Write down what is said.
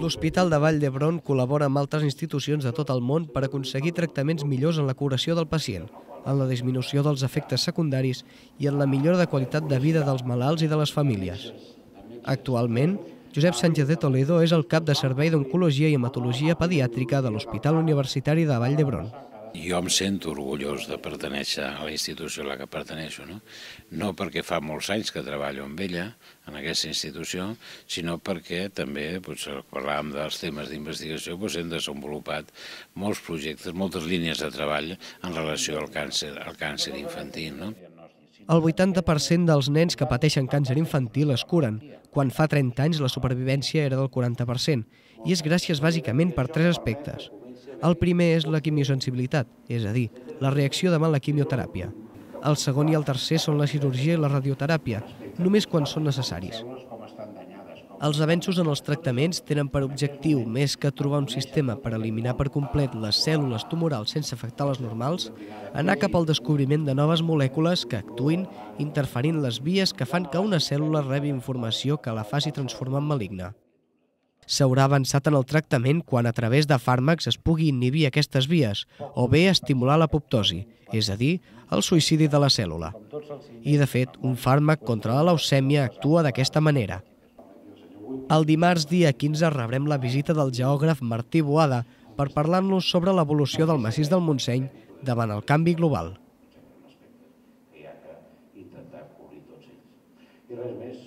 L'Hospital de Vall d'Hebron col·labora amb altres institucions de tot el món per aconseguir tractaments millors en la curació del pacient, en la disminució dels efectes secundaris i en la millora de qualitat de vida dels malalts i de les famílies. Actualment, Josep Sánchez de Toledo és el cap de servei d'Oncologia i Hematologia Pediàtrica de l'Hospital Universitari de Vall d'Hebron. Jo em sento orgullós de pertenèixer a la institució a la que perteneixo, no? no perquè fa molts anys que treballo amb ella, en aquesta institució, sinó perquè també, doncs, parlàvem dels temes d'investigació, doncs hem desenvolupat molts projectes, moltes línies de treball en relació al càncer, al càncer infantil. No? El 80% dels nens que pateixen càncer infantil es curen, quan fa 30 anys la supervivència era del 40%, i és gràcies bàsicament per tres aspectes – el primer és la quimiosensibilitat, és a dir, la reacció davant la quimioteràpia. El segon i el tercer són la cirurgia i la radioteràpia, només quan són necessaris. Els avenços en els tractaments tenen per objectiu, més que trobar un sistema per eliminar per complet les cèl·lules tumorals sense afectar les normals, anar cap al descobriment de noves molècules que actuïn interferint les vies que fan que una cèl·lula rebi informació que la faci transformar en maligna s'haurà avançat en el tractament quan a través de fàrmacs es pugui inhibir aquestes vies o bé estimular l'apoptosi, és a dir, el suïcidi de la cèl·lula. I, de fet, un fàrmac contra la leucèmia actua d'aquesta manera. El dimarts dia 15 rebrem la visita del geògraf Martí Boada per parlar-nos sobre l'evolució del massís del Montseny davant el canvi global. I res més.